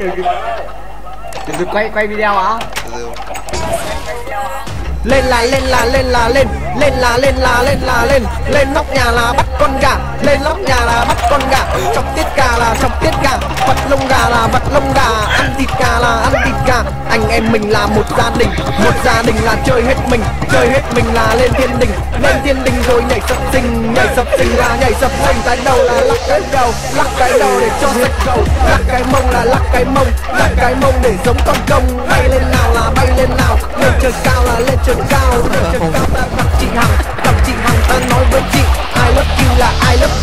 từ từ quay quay video á lên là lên là lên là lên. Lên là lên là lên là lên. Lên nóc nhà là bắt con gà. Lên nóc nhà là bắt con gà. Chọc tiết gà là chọc tiết gà vật lông gà là vật lông gà. Ăn thịt gà là ăn thịt gà anh em mình là một gia đình. Một gia đình là chơi hết mình. Chơi hết mình là lên thiên đình. Lên thiên đình rồi nhảy sập sinh nhảy sập sinh là nhảy sập sinh cái đầu là lắc cái đầu lắc cái đầu để cho sạch đầu. Lắc cái mông cái mông là cái mông để giống con công. Bay lên nào là bay lên nào, lên trời cao là lên trời cao. Lên trời cao ta gặp chị hằng gặp chị hằng. Ta nói với chị, I love you là I love you